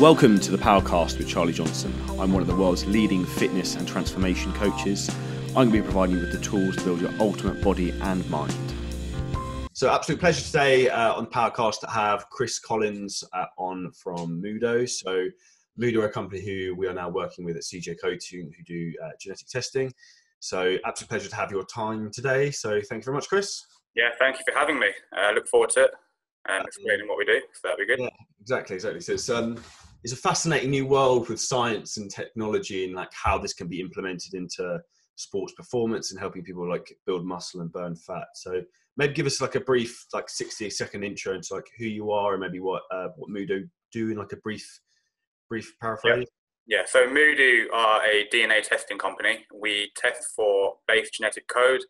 Welcome to the Powercast with Charlie Johnson. I'm one of the world's leading fitness and transformation coaches. I'm going to be providing you with the tools to build your ultimate body and mind. So, absolute pleasure today uh, on the Powercast to have Chris Collins uh, on from Muhdo. So, Muhdo are a company who we are now working with at CJ Coaching who do uh, genetic testing. So, absolute pleasure to have your time today. So, thank you very much, Chris. Yeah, thank you for having me. I look forward to it and explaining what we do. So that'd be good. Yeah, exactly, exactly. So it's um, it's a fascinating new world with science and technology and like how this can be implemented into sports performance and helping people like build muscle and burn fat. So maybe give us like a brief like 60 second intro into like who you are and maybe what uh, what Muhdo do in like a brief brief paraphrase. Yeah. yeah, so Mudo are a DNA testing company. We test for base genetic code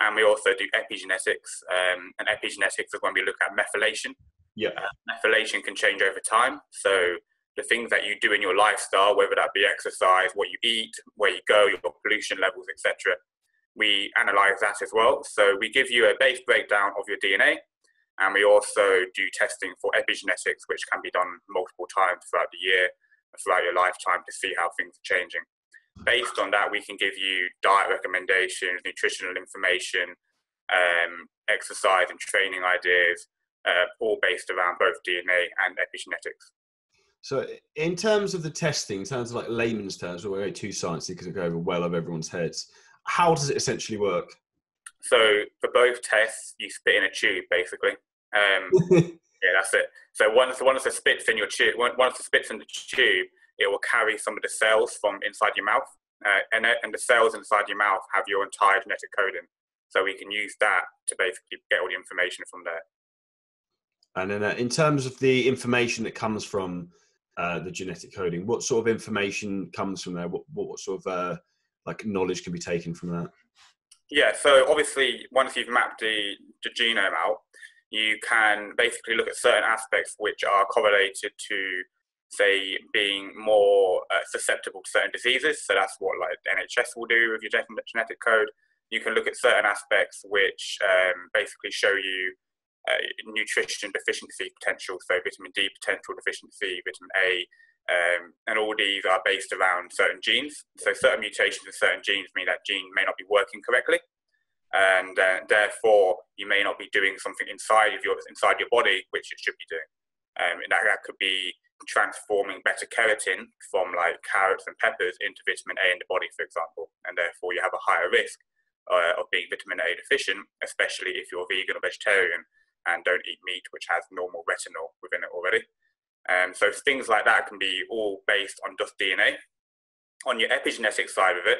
and we also do epigenetics. Um, and epigenetics is when we look at methylation. Yeah. Uh, methylation can change over time. So the things that you do in your lifestyle, whether that be exercise, what you eat, where you go, your pollution levels, etc. We analyze that as well. So we give you a base breakdown of your DNA, and we also do testing for epigenetics, which can be done multiple times throughout the year, throughout your lifetime to see how things are changing based on that, we can give you diet recommendations, nutritional information, um, exercise and training ideas, uh, all based around both DNA and epigenetics. So, in terms of the testing, in terms of like layman's terms, we're very too sciencey because it go over well over everyone's heads. How does it essentially work? So, for both tests, you spit in a tube, basically. Um, yeah, that's it. So once once the spits in your tube, once the spits in the tube, it will carry some of the cells from inside your mouth. Uh, and, and the cells inside your mouth have your entire genetic coding. So we can use that to basically get all the information from there. And then, uh, in terms of the information that comes from uh, the genetic coding, what sort of information comes from there? What, what, what sort of uh, like knowledge can be taken from that? Yeah, so obviously, once you've mapped the, the genome out, you can basically look at certain aspects which are correlated to say being more uh, susceptible to certain diseases. So that's what like NHS will do with your genetic code. You can look at certain aspects which um, basically show you nutrition deficiency potential, so vitamin D potential deficiency, vitamin A, um, and all these are based around certain genes. So certain mutations in certain genes mean that gene may not be working correctly, and uh, therefore you may not be doing something inside of your inside your body which it should be doing. Um, and that, that could be transforming beta carotene from like carrots and peppers into vitamin A in the body, for example, and therefore you have a higher risk uh, of being vitamin A deficient, especially if you're vegan or vegetarian and don't eat meat, which has normal retinol within it already. Um, so things like that can be all based on just DNA. On your epigenetic side of it,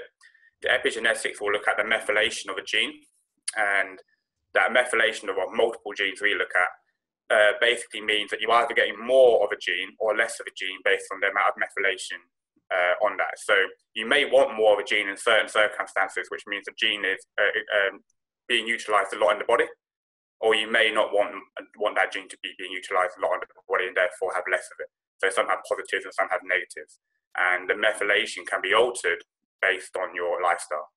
the epigenetics will look at the methylation of a gene, and that methylation of what multiple genes we look at uh, basically means that you're either getting more of a gene or less of a gene based on the amount of methylation uh, on that. So you may want more of a gene in certain circumstances, which means the gene is uh, um, being utilized a lot in the body, or you may not want want that gene to be being utilized a lot in the body and therefore have less of it. So some have positives and some have negatives, and the methylation can be altered based on your lifestyle.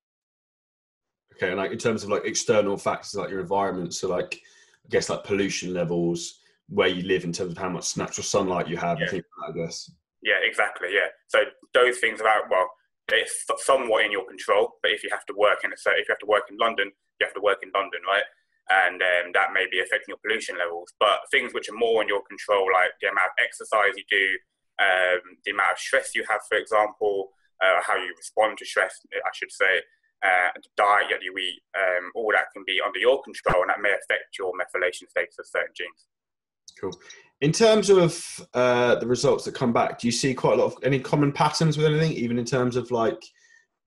Okay, and like in terms of like external factors like your environment, so like I guess like pollution levels, where you live in terms of how much natural sunlight you have, yeah. I guess. Yeah, exactly. Yeah. So those things about well, it's somewhat in your control. But if you have to work in a so if you have to work in London, you have to work in London, right? And um, that may be affecting your pollution levels. But things which are more in your control, like the amount of exercise you do, um, the amount of stress you have, for example, uh, how you respond to stress, I should say, uh, the diet that you eat, um, all that can be under your control, and that may affect your methylation status of certain genes. Cool. In terms of uh, the results that come back, do you see quite a lot of any common patterns with anything, even in terms of like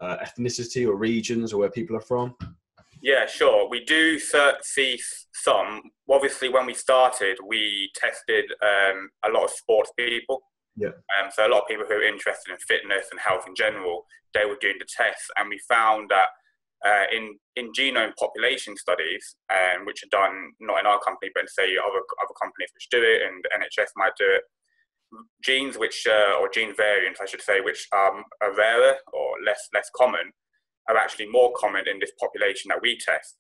uh, ethnicity or regions or where people are from? Yeah, sure. We do see some. Obviously, when we started, we tested um, a lot of sports people. Yeah. Um, so a lot of people who are interested in fitness and health in general, they were doing the tests, and we found that uh, in in genome population studies, um, which are done not in our company, but in say other other companies which do it, and NHS might do it. Genes which uh, or gene variants, I should say, which um, are rarer or less less common, are actually more common in this population that we test.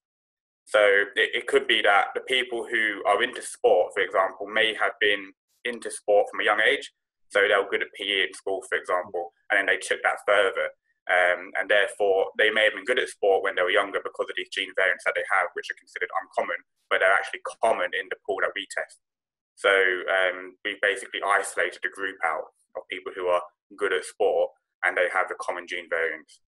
So it, it could be that the people who are into sport, for example, may have been into sport from a young age, So they were good at PE in school, for example, and then they took that further. Um, and therefore, they may have been good at sport when they were younger because of these gene variants that they have, which are considered uncommon, but they're actually common in the pool that we test. So um, we basically isolated a group out of people who are good at sport and they have the common gene variants.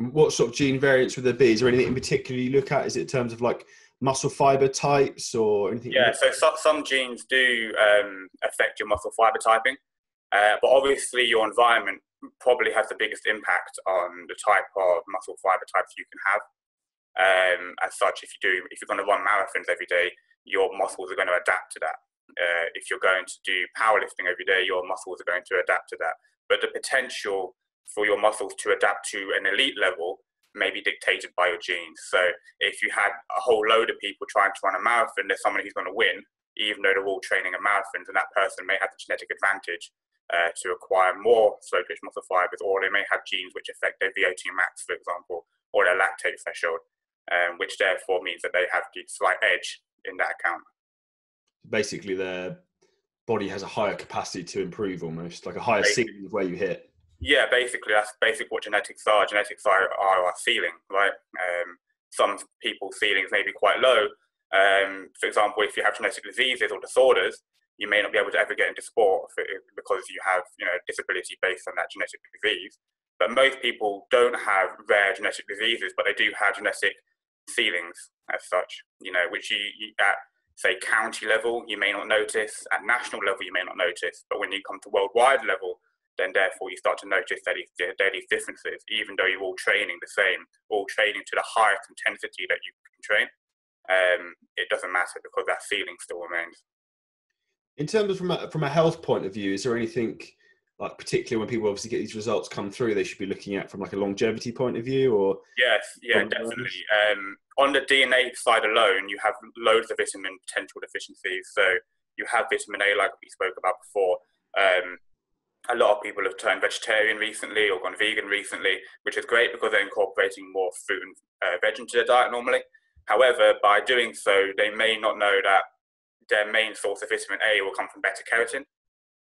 What sort of gene variants would there be? Is there anything in particular you look at? Is it in terms of like muscle fiber types or anything? Yeah, so, so some genes do um, affect your muscle fiber typing, uh, but obviously your environment probably has the biggest impact on the type of muscle fiber types you can have. Um, as such, if you do, if you're going to run marathons every day, your muscles are going to adapt to that. Uh, if you're going to do powerlifting every day, your muscles are going to adapt to that. But the potential for your muscles to adapt to an elite level may be dictated by your genes. So if you had a whole load of people trying to run a marathon, there's someone who's going to win, even though they're all training at marathons, and that person may have the genetic advantage uh, to acquire more slow twitch muscle fibers, or they may have genes which affect their VO2 max, for example, or their lactate threshold, um, which therefore means that they have the slight edge in that account. Basically, their body has a higher capacity to improve, almost like a higher ceiling of where you hit. Yeah, basically, that's basically what genetics are. Genetics are, are our ceiling, right? Um, some people's ceilings may be quite low. Um, for example, if you have genetic diseases or disorders, you may not be able to ever get into sport because you have you know a disability based on that genetic disease. But most people don't have rare genetic diseases, but they do have genetic ceilings as such. You know, which you, you at say county level you may not notice, at national level you may not notice, but when you come to worldwide level, then therefore you start to notice that there are these differences, even though you're all training the same, all training to the highest intensity that you can train. Um, it doesn't matter because that ceiling still remains in terms of from a, from a health point of view, is there anything like particularly when people obviously get these results come through, they should be looking at from like a longevity point of view, or yes, yeah, definitely. Um, on the DNA side alone, you have loads of vitamin potential deficiencies. So you have vitamin A, like we spoke about before. Um, a lot of people have turned vegetarian recently or gone vegan recently, which is great because they're incorporating more fruit and uh, veg into their diet normally. However, by doing so, they may not know that their main source of vitamin A will come from beta carotene.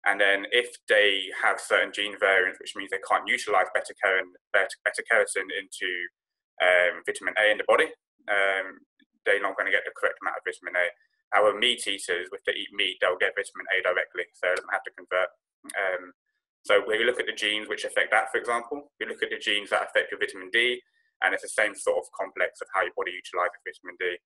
And then if they have certain gene variants, which means they can't utilize beta carotene, beta, carotene into um, vitamin A in the body, um, they're not going to get the correct amount of vitamin A. Our meat eaters, if they eat meat, they'll get vitamin A directly, so they don't have to convert. Um, so we look at the genes which affect that, for example, we look at the genes that affect your vitamin D, and it's the same sort of complex of how your body utilizes vitamin D.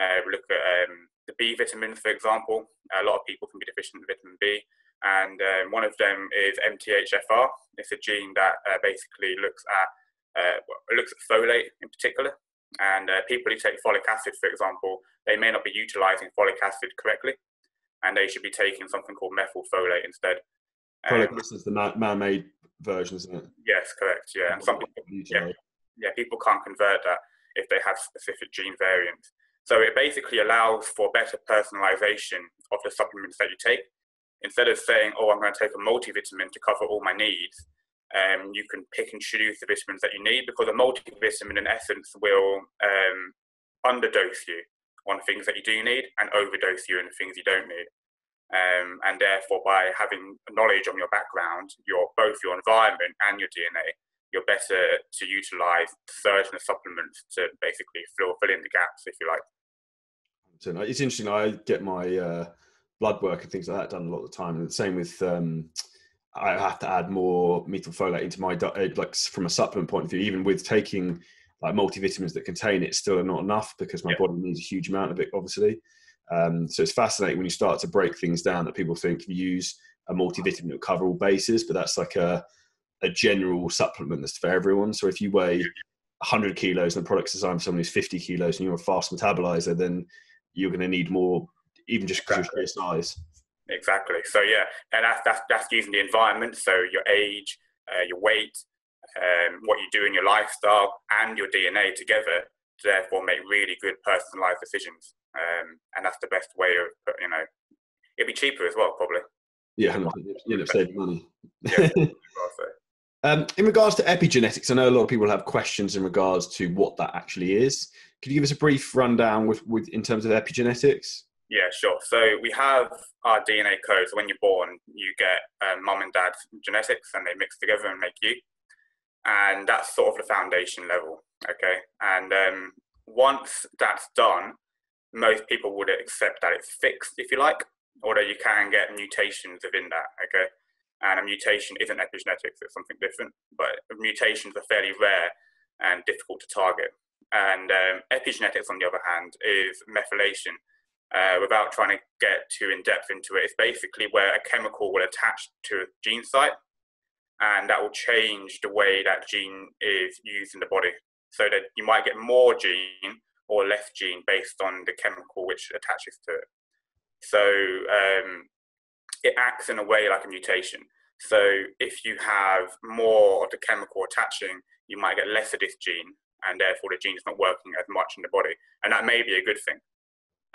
Uh, we look at um, the B vitamins, for example. A lot of people can be deficient in vitamin B, and um, one of them is MTHFR. It's a gene that uh, basically looks at uh, looks at folate in particular. And uh, people who take folic acid, for example, they may not be utilizing folic acid correctly, and they should be taking something called methylfolate instead. Folic um, is the man-made version, isn't it? Yes, correct. Yeah, and some people, yeah, yeah, people can't convert that if they have specific gene variants. So it basically allows for better personalization of the supplements that you take. Instead of saying, oh, I'm going to take a multivitamin to cover all my needs, um, you can pick and choose the vitamins that you need because a multivitamin, in essence, will um, underdose you on things that you do need and overdose you on things you don't need. Um, and therefore, by having knowledge on your background, your both your environment and your DNA, you're better to utilize certain supplements to basically fill, fill in the gaps, if you like. So it's interesting. I get my uh, blood work and things like that done a lot of the time. And the same with, um, I have to add more methylfolate into my diet, like from a supplement point of view, even with taking like multivitamins that contain it, still are not enough because my yeah. body needs a huge amount of it, obviously. Um, so it's fascinating when you start to break things down that people think you use a multivitamin to cover all bases, but that's like a a general supplement that's for everyone. So if you weigh 100 kilos and the product's designed for someone who's 50 kilos and you're a fast metabolizer, then you're going to need more, even just because exactly. your size. Exactly. So yeah, and that's that's, that's using the environment. So your age, uh, your weight, um, what you do in your lifestyle, and your DNA together to therefore make really good personalized decisions. Um, and that's the best way of you know, it'd be cheaper as well, probably. Yeah, you end up saving money. Yeah, Um, in regards to epigenetics, I know a lot of people have questions in regards to what that actually is. Could you give us a brief rundown with, with in terms of epigenetics? Yeah, sure. So we have our DNA code. So when you're born, you get um, mum and dad's genetics, and they mix together and make you. And that's sort of the foundation level. Okay. And um, once that's done, most people would accept that it's fixed, if you like, although you can get mutations within that. Okay. And a mutation isn't epigenetics; it's something different. But mutations are fairly rare and difficult to target. And um, epigenetics, on the other hand, is methylation uh, without trying to get too in depth into it, it's basically where a chemical will attach to a gene site, and that will change the way that gene is used in the body. So that you might get more gene or less gene based on the chemical which attaches to it. So um, it acts in a way like a mutation. So if you have more of the chemical attaching, you might get less of this gene, and therefore the gene is not working as much in the body. And that may be a good thing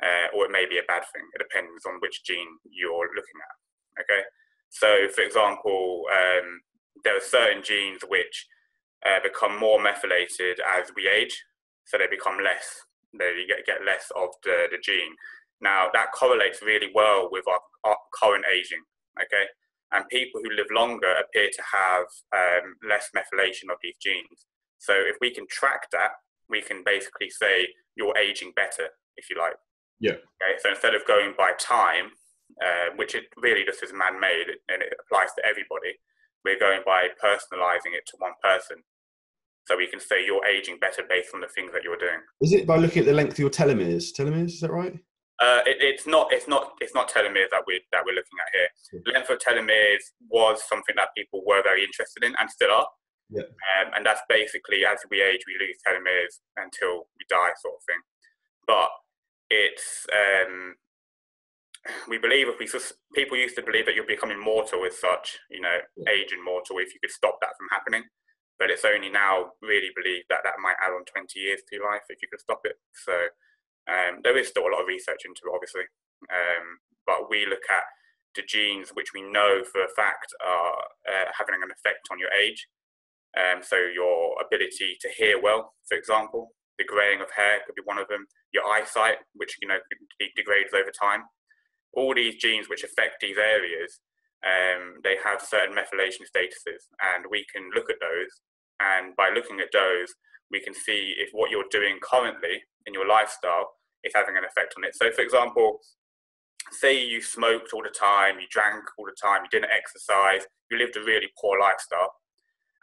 uh, or it may be a bad thing. It depends on which gene you're looking at. Okay, so for example, um, there are certain genes which uh, become more methylated as we age, so they become less. They get get less of the, the gene. Now that correlates really well with our, our current aging. Okay, and people who live longer appear to have um, less methylation of these genes. So if we can track that, we can basically say you're aging better, if you like. Yeah. Okay, so instead of going by time, uh, which it really just is man-made and it applies to everybody, we're going by personalizing it to one person. So we can say you're aging better based on the things that you're doing. Is it by looking at the length of your telomeres? Telomeres, is that right? Uh, it, it's not. It's not. It's not telomeres that we that we're looking at here. Length of telomeres was something that people were very interested in and still are. Yeah. Um, and that's basically as we age, we lose telomeres until we die, sort of thing. But it's um, we believe if we people used to believe that you're becoming mortal as such, you know, yeah. age immortal if you could stop that from happening. But it's only now really believed that that might add on 20 years to life if you could stop it. So um, there is still a lot of research into it, obviously. Um, but we look at the genes which we know for a fact are uh, having an effect on your age. Um, so your ability to hear well, for example, the graying of hair could be one of them. Your eyesight, which you know degrades over time. All these genes which affect these areas, um, they have certain methylation statuses, and we can look at those. And by looking at those, we can see if what you're doing currently in your lifestyle is having an effect on it. So, for example, say you smoked all the time, you drank all the time, you didn't exercise, you lived a really poor lifestyle,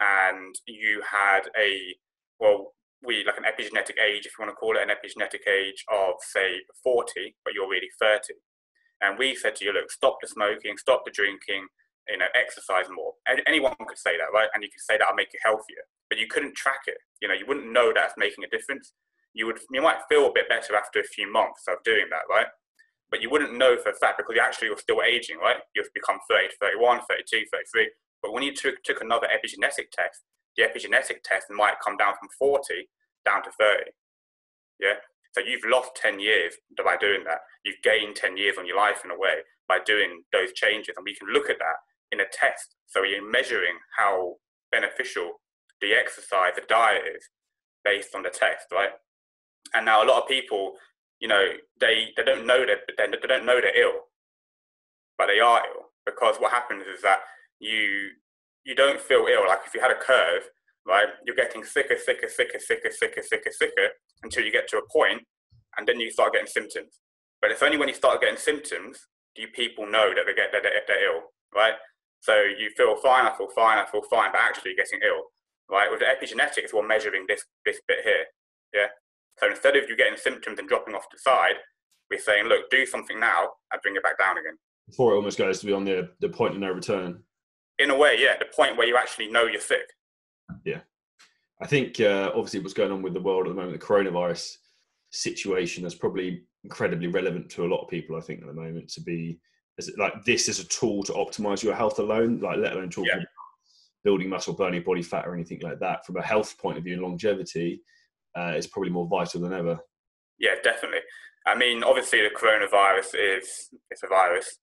and you had a well, we like an epigenetic age, if you want to call it an epigenetic age of say 40, but you're really 30. And we said to you, look, stop the smoking, stop the drinking, you know, exercise more. Anyone could say that, right? And you could say that I'll make you healthier, but you couldn't track it. You know, you wouldn't know that's making a difference. You would, you might feel a bit better after a few months of doing that, right? But you wouldn't know for a fact because you actually you're still aging, right? You've become 30 31, 32, 33. But when you took, took another epigenetic test, the epigenetic test might come down from 40 down to 30. Yeah. So you've lost 10 years by doing that. You've gained 10 years on your life in a way by doing those changes. And we can look at that in a test. So you're measuring how beneficial the exercise, the diet is based on the test, right? And now a lot of people, you know, they, they don't know that they, they don't know they're ill, but they are ill because what happens is that you you don't feel ill. Like if you had a curve, right, you're getting thicker, thicker, thicker, thicker, thicker, thicker, thicker until you get to a point, and then you start getting symptoms. But it's only when you start getting symptoms do people know that they get that they're, they're ill, right? So you feel fine, I feel fine, I feel fine, but actually you're getting ill, right? With the epigenetics, we're measuring this this bit here, yeah. So instead of you getting symptoms and dropping off the side, we're saying, look, do something now and bring it back down again. Before it almost goes to be on the the point of no return in a way, yeah, the point where you actually know you're sick. Yeah, I think uh, obviously what's going on with the world at the moment, the coronavirus situation, is probably incredibly relevant to a lot of people. I think at the moment to be is it like this is a tool to optimize your health alone, like let alone talking yeah. about building muscle, burning body fat, or anything like that. From a health point of view and longevity, uh, it's probably more vital than ever. Yeah, definitely. I mean, obviously, the coronavirus is it's a virus,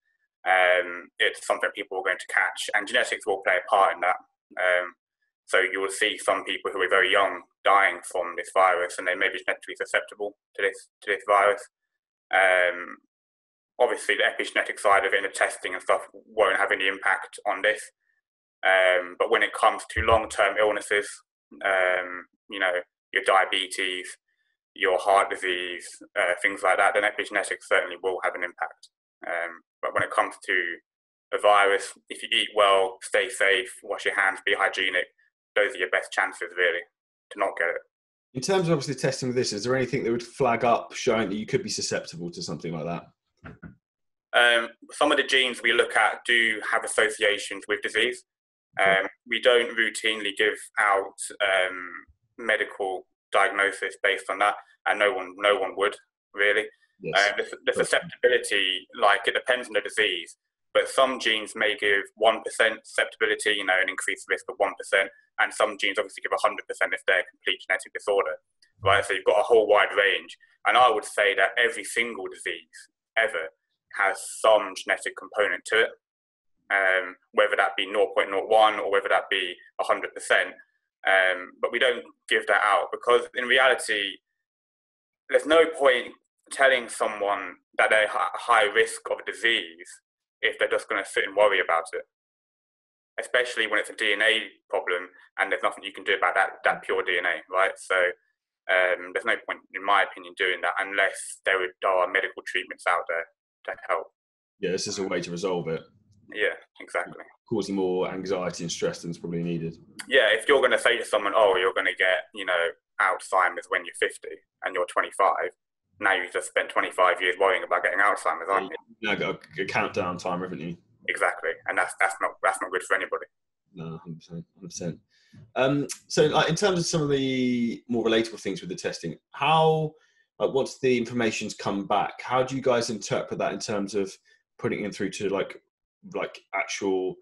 um, it's something people are going to catch, and genetics will play a part in that. Um, so you will see some people who are very young dying from this virus, and they may be genetically susceptible to this to this virus. Um, obviously the epigenetic side of it and the testing and stuff won't have any impact on this. Um, but when it comes to long-term illnesses, um, you know, your diabetes, your heart disease, uh, things like that, then epigenetics certainly will have an impact. Um, but when it comes to a virus, if you eat well, stay safe, wash your hands, be hygienic, those are your best chances really to not get it. In terms of obviously testing with this, is there anything that would flag up showing that you could be susceptible to something like that? Um, some of the genes we look at do have associations with disease. Um, we don't routinely give out um, medical diagnosis based on that, and no one, no one would really. Yes. Um, the, the susceptibility, like it depends on the disease, but some genes may give one percent susceptibility, you know, an increased risk of one percent, and some genes obviously give hundred percent if they're a complete genetic disorder, right? So you've got a whole wide range, and I would say that every single disease ever has some genetic component to it, um, whether that be 0.01 or whether that be 100%. Um, but we don't give that out because in reality, there's no point telling someone that they're at high risk of a disease if they're just going to sit and worry about it. Especially when it's a DNA problem and there's nothing you can do about that, that pure DNA, right? So um, there's no point, in my opinion, doing that unless there are medical treatments out there to help. Yeah, this is a way to resolve it. Yeah, exactly. Causing more anxiety and stress than's probably needed. Yeah, if you're going to say to someone, "Oh, you're going to get, you know, Alzheimer's when you're 50 and you're 25," now you've just spent 25 years worrying about getting Alzheimer's, aren't you? Now got a, a countdown timer, haven't you? Exactly, and that's that's not that's not good for anybody. No, 100%. 100%. Um, so, like, in terms of some of the more relatable things with the testing, how like once the information's come back how do you guys interpret that in terms of putting it through to like like actual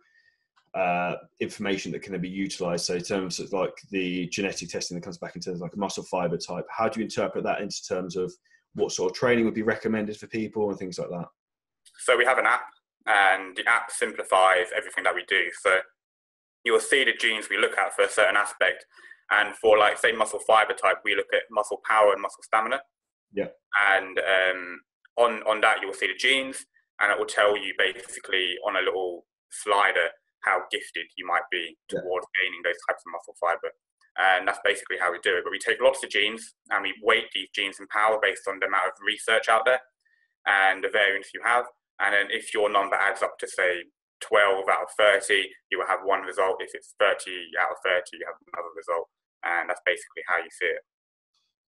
uh, information that can then be utilized so in terms of like the genetic testing that comes back into like muscle fiber type how do you interpret that into terms of what sort of training would be recommended for people and things like that so we have an app and the app simplifies everything that we do so you will see the genes we look at for a certain aspect and for like say muscle fiber type we look at muscle power and muscle stamina yeah. And um, on on that, you will see the genes, and it will tell you basically on a little slider how gifted you might be towards yeah. gaining those types of muscle fiber. And that's basically how we do it. But we take lots of genes and we weight these genes in power based on the amount of research out there and the variance you have. And then if your number adds up to say 12 out of 30, you will have one result. If it's 30 out of 30, you have another result. And that's basically how you see it.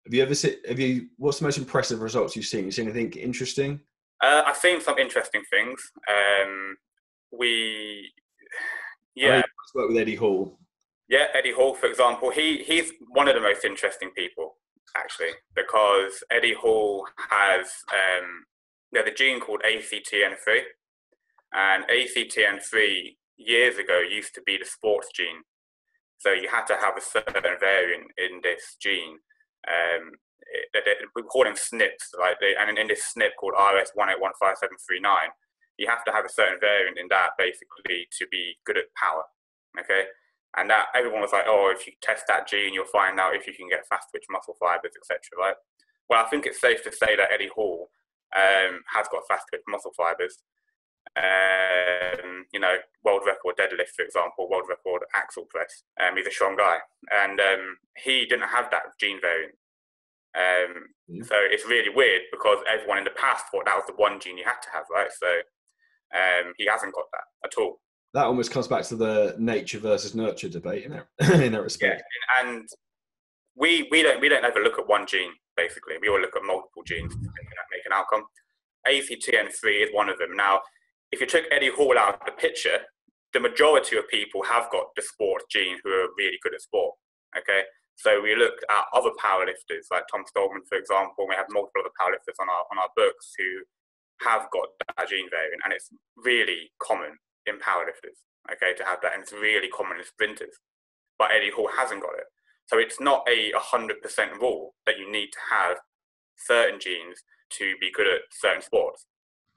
Have you ever seen? Have you? What's the most impressive results you've seen? You seen anything interesting? Uh, I've seen some interesting things. Um, we, yeah, I worked with Eddie Hall. Yeah, Eddie Hall, for example, he he's one of the most interesting people actually because Eddie Hall has um, yeah, the gene called ACTN3, and ACTN3 years ago used to be the sports gene. So you had to have a certain variant in this gene um, we call them SNPs, right? They, and in, this SNP called RS18155739, you have to have a certain variant in that basically to be good at power. Okay, and that everyone was like, oh, if you test that gene, you'll find out if you can get fast twitch muscle fibers, etc. Right? Well, I think it's safe to say that Eddie Hall um, has got fast twitch muscle fibers. Um, you know, world record deadlift, for example, world record axle press. Um, he's a strong guy, and um, he didn't have that gene variant. Um, mm. So it's really weird because everyone in the past thought that was the one gene you had to have, right? So um, he hasn't got that at all. That almost comes back to the nature versus nurture debate in that, in that respect. Yeah, and we we don't we don't ever look at one gene basically. We all look at multiple genes to make an outcome. ACTN3 is one of them. Now, if you took Eddie Hall out of the picture, the majority of people have got the sport gene who are really good at sport. Okay, so we looked at other powerlifters like Tom Stoltman, for example. We have multiple other powerlifters on our on our books who have got that gene variant, and it's really common in powerlifters. Okay, to have that, and it's really common in sprinters. But Eddie Hall hasn't got it, so it's not a hundred percent rule that you need to have certain genes to be good at certain sports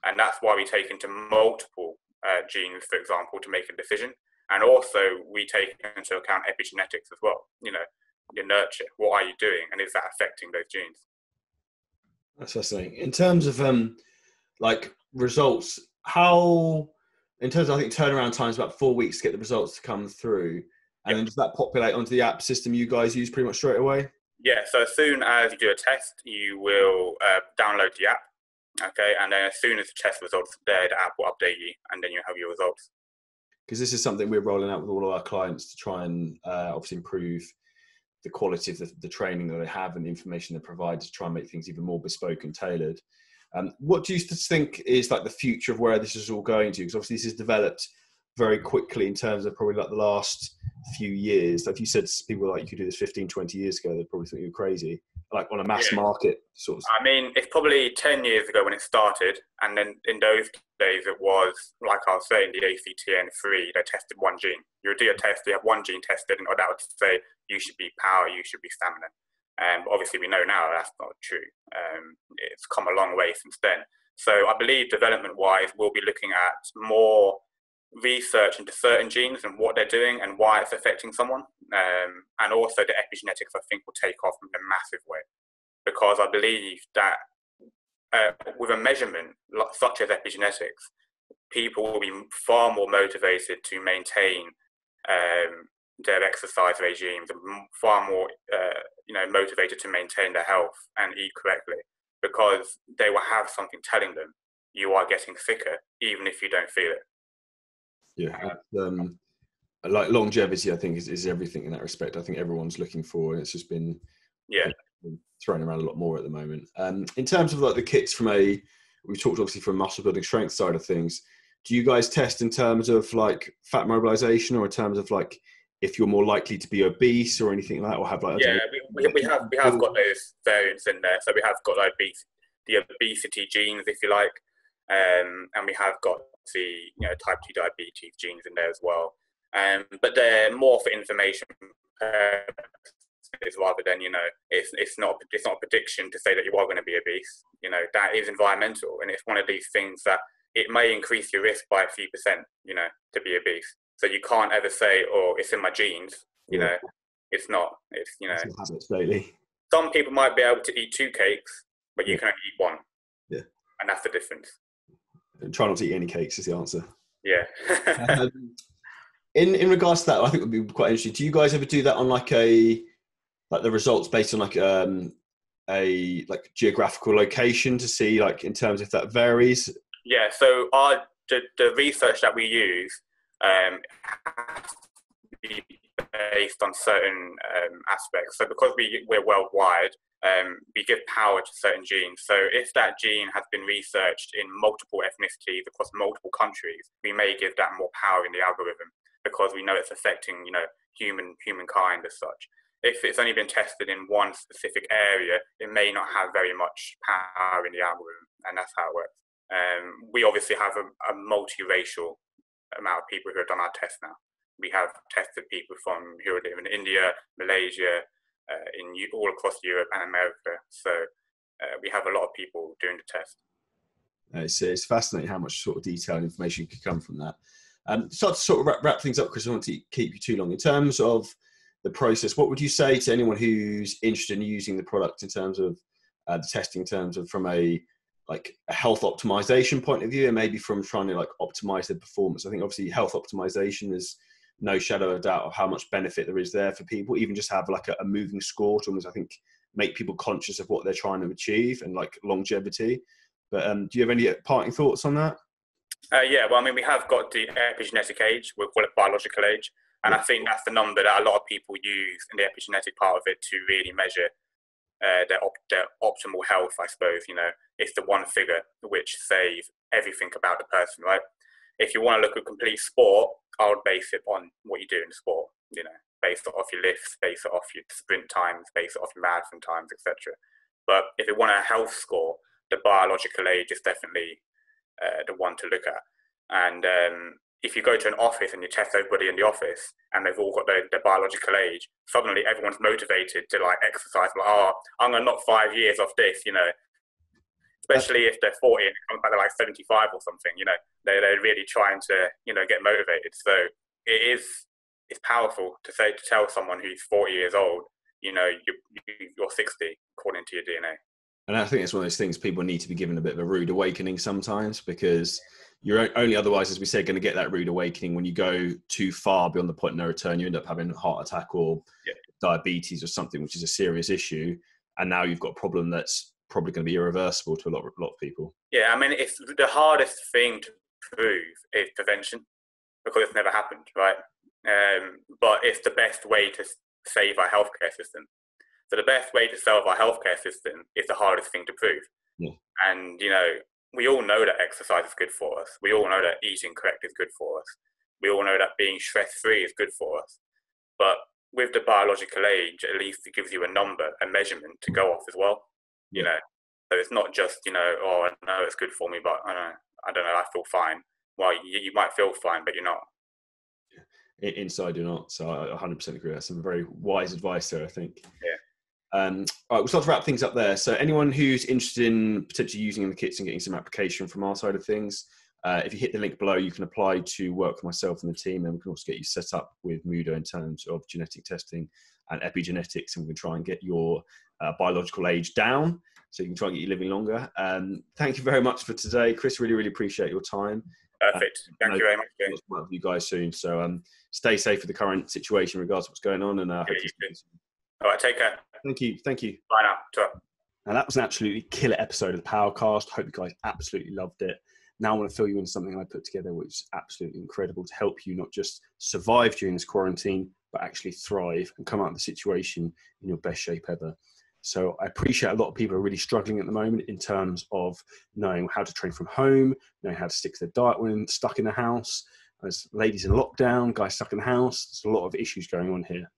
and that's why we take into multiple uh, genes, for example, to make a decision. And also, we take into account epigenetics as well. You know, your nurture. What are you doing, and is that affecting those genes? That's fascinating. In terms of um, like results, how in terms of I think turnaround time is about four weeks to get the results to come through, and then does that populate onto the app system you guys use pretty much straight away? Yeah. So as soon as you do a test, you will uh, download the app. Okay, and then as soon as the test results are there, the app will update you, and then you have your results. Because this is something we're rolling out with all of our clients to try and uh, obviously improve the quality of the, the, training that they have and the information they provide to try and make things even more bespoke and tailored. Um, what do you think is like the future of where this is all going to? Because obviously this has developed very quickly in terms of probably like the last few years. Like you said, people like you could do this 15, 20 years ago, they'd probably think you're crazy. Like on a mass yeah. market sort of. I mean, it's probably 10 years ago when it started. And then in those days, it was, like I was saying, the ACTN3, they tested one gene. You would do a test, you have one gene tested, and that would say you should be power, you should be stamina. Um, obviously, we know now that's not true. Um, it's come a long way since then. So I believe development-wise, we'll be looking at more research into certain genes and what they're doing and why it's affecting someone. Um, and also the epigenetics, I think, will take off in a massive way because I believe that uh, with a measurement such as epigenetics, people will be far more motivated to maintain um, their exercise regimes and far more uh, you know motivated to maintain their health and eat correctly because they will have something telling them you are getting thicker even if you don't feel it. Yeah um, like longevity i think is, is everything in that respect. I think everyone's looking for and it's just been yeah. thrown around a lot more at the moment. Um, in terms of like the kits from a we talked obviously from muscle building strength side of things do you guys test in terms of like fat mobilization or in terms of like if you're more likely to be obese or anything like that, or have like yeah, we, we, have we have got those variants in there. So we have got like obese, the obesity genes, if you like, um, and we have got the you know type two diabetes genes in there as well. Um, but they're more for information purposes rather than you know it's it's not it's not a prediction to say that you are going to be obese. You know that is environmental, and it's one of these things that it may increase your risk by a few percent. You know to be obese. So you can't ever say, "Oh, it's in my genes." You yeah. know, it's not. It's you know. Habits lately. Some people might be able to eat two cakes, but you yeah. can only eat one. Yeah. And that's the difference. try not to eat any cakes is the answer. Yeah. um, in in regards to that, I think it would be quite interesting. Do you guys ever do that on like a like the results based on like um a like geographical location to see like in terms if that varies? Yeah. So our the, the research that we use um, be based on certain um, aspects. So because we, we're worldwide, um, we give power to certain genes. So if that gene has been researched in multiple ethnicities across multiple countries, we may give that more power in the algorithm because we know it's affecting, you know, human humankind as such. If it's only been tested in one specific area, it may not have very much power in the algorithm, and that's how it works. Um, we obviously have a, a multiracial amount of people who have done our test now. We have tested people from who live in India, Malaysia, uh, in all across Europe and America. So uh, we have a lot of people doing the test. It's, it's fascinating how much sort of detail and information could come from that. Um, so to sort of wrap, wrap things up, because I don't want to keep you too long. In terms of the process, what would you say to anyone who's interested in using the product in terms of uh, the testing, in terms of from a like a health optimization point of view and maybe from trying to like optimize the performance. I think obviously health optimization is no shadow of doubt of how much benefit there is there for people. Even just have like a, a moving score to almost i think make people conscious of what they're trying to achieve and like longevity. But um, do you have any parting thoughts on that? Uh, yeah well i mean we have got the epigenetic age. We call it biological age. And i think that's the number that a lot of people use in the epigenetic part of it to really measure uh, their, op- their optimal health, I suppose. You know, it's the one figure which says everything about the person, right? If you want to look at complete sport, I would base it on what you do in sport. You know, base it off your lifts, base it off your sprint times, base it off your marathon times, etc. But if you want a health score, the biological age is definitely uh, the one to look at. And um, if you go to an office and you test everybody in the office and they've all got their, their biological age, suddenly everyone's motivated to like exercise. Like, oh, I'm gonna knock five years off this, you know. Especially if they're 40 and comes back to like 75 or something, you know, they they're really trying to you know get motivated. So it is it's powerful to say to tell someone who's 40 years old, you know, you, you're 60 according to your DNA. And I think it's one of those things people need to be given a bit of a rude awakening sometimes because you're only otherwise, as we said, going to get that rude awakening when you go too far beyond the point of no return. You end up having a heart attack or yeah. diabetes or something, which is a serious issue. And now you've got a problem that's probably going to be irreversible to a lot, a lot of people. Yeah, I mean, it's the hardest thing to prove is prevention because it's never happened, right? Um, but it's the best way to save our healthcare system. So the best way to save our healthcare system is the hardest thing to prove. Yeah. And you know, we all know that exercise is good for us. We all know that eating correct is good for us. We all know that being stress free is good for us. But with the biological age, at least it gives you a number, a measurement to go off as well. You know, so it's not just you know, oh, I know it's good for me, but I don't know, I don't know, I feel fine. Well, you, you might feel fine, but you're not. Inside, you're not. So I 100% agree. That's some very wise advice there, I think. Yeah. Um, all right, we'll start to wrap things up there. So, anyone who's interested in potentially using the kits and getting some application from our side of things, uh, if you hit the link below, you can apply to work with myself and the team, and we can also get you set up with Muhdo in terms of genetic testing and epigenetics, and we can try and get your uh, biological age down so you can try and get you living longer. Um, thank you very much for today, Chris. Really, really appreciate your time. Perfect. Uh, thank you very much. With you guys soon. So um, stay safe for the current situation, regards to what's going on, and uh, yeah, all right, take care. Thank you. Thank you. Bye now. Ciao. Now that was an absolutely killer episode of the Powercast. Hope you guys absolutely loved it. Now I want to fill you in something I put together, which is absolutely incredible to help you not just survive during this quarantine, but actually thrive and come out of the situation in your best shape ever. So I appreciate a lot of people are really struggling at the moment in terms of knowing how to train from home, knowing how to stick to their diet when stuck in the house. As ladies in lockdown, guys stuck in the house, there's a lot of issues going on here.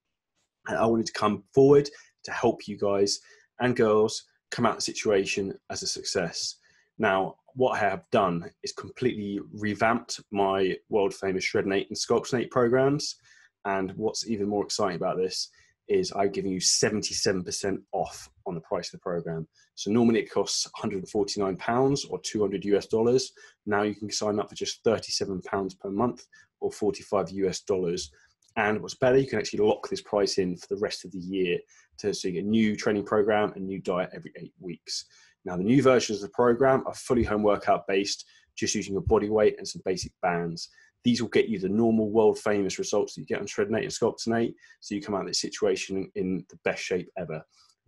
And I wanted to come forward to help you guys and girls come out of the situation as a success. Now, what I have done is completely revamped my world famous Shreddin8 and Sculptin8 programs. And what's even more exciting about this is I'm giving you 77% off on the price of the program. So normally it costs 149 pounds or 200 US dollars. Now you can sign up for just 37 pounds per month or 45 US dollars and what's better, you can actually lock this price in for the rest of the year to get a new training program and new diet every eight weeks. Now, the new versions of the program are fully home workout based, just using your body weight and some basic bands. These will get you the normal world famous results that you get on Shreddin8 and Sculptin8, so you come out of this situation in the best shape ever.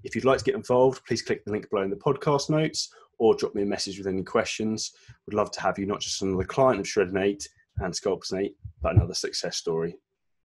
If you'd like to get involved, please click the link below in the podcast notes or drop me a message with any questions. Would love to have you not just another client of Shreddin8 and Sculptin8, but another success story.